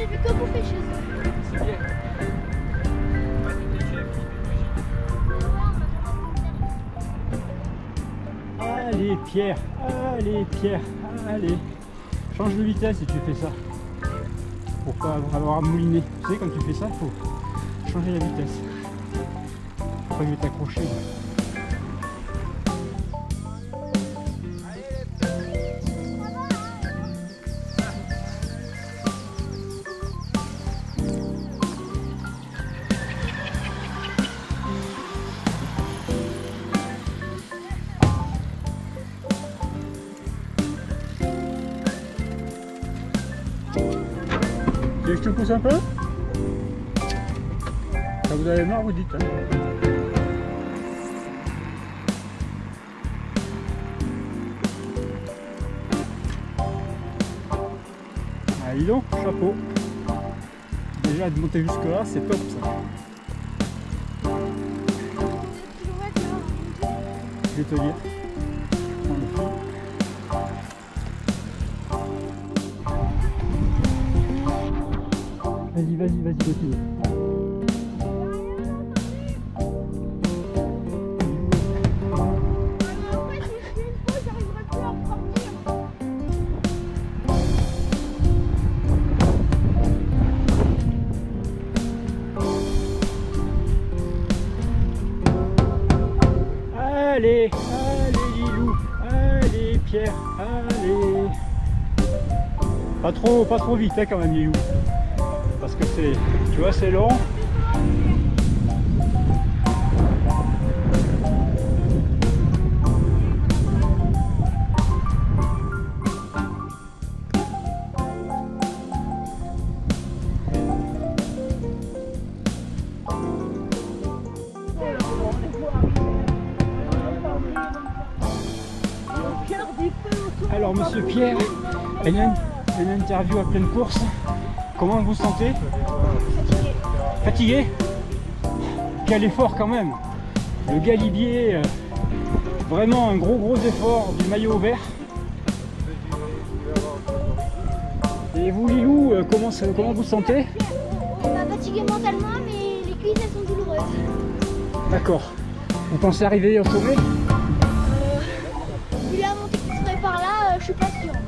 j'ai vu que chez eux. Allez Pierre, allez Pierre, allez. Change de vitesse si tu fais ça. Pour pas avoir à mouliner. Tu sais quand tu fais ça, faut changer la vitesse. Faut pas que je vais t'accrocher. Tu veux que je te pousse un peu Quand vous avez marre, vous dites. hein. Ah, donc, chapeau. Déjà, de monter jusque là, c'est top ça. Je vais te dire. Vas-y, vas-y, vas-y, continue. Allez, allez Lilou, allez Pierre, allez. Pas trop, pas trop vite hein, quand même Lilou. Parce que c'est, tu vois, c'est long. Alors Monsieur Pierre, une interview à pleine course. Comment vous sentez Fatigué Quel effort quand même Le galibier, euh, vraiment un gros gros effort du maillot vert. Et vous Lilou, euh, comment, vous sentez On m'a fatigué mentalement, mais les cuisses elles sont douloureuses. D'accord. Vous pensez arriver au sommet Vu la montée qui serait par là, euh, je suis pas sûre.